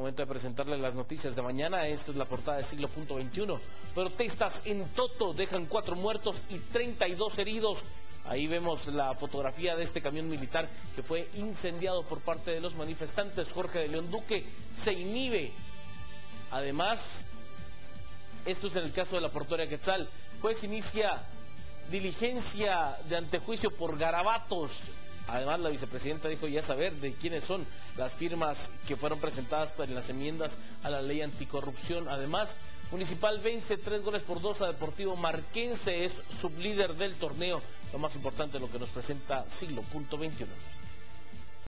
Momento de presentarles las noticias de mañana. Esta es la portada de siglo punto 21. Protestas en Toto dejan cuatro muertos y 32 heridos. Ahí vemos la fotografía de este camión militar que fue incendiado por parte de los manifestantes. Jorge de León Duque se inhibe. Además, esto es en el caso de la portuaria Quetzal. Pues inicia diligencia de antejuicio por garabatos Además, la vicepresidenta dijo ya saber de quiénes son las firmas que fueron presentadas en las enmiendas a la ley anticorrupción. Además, Municipal vence tres goles por dos a Deportivo Marquense, es sublíder del torneo. Lo más importante, lo que nos presenta siglo punto 21.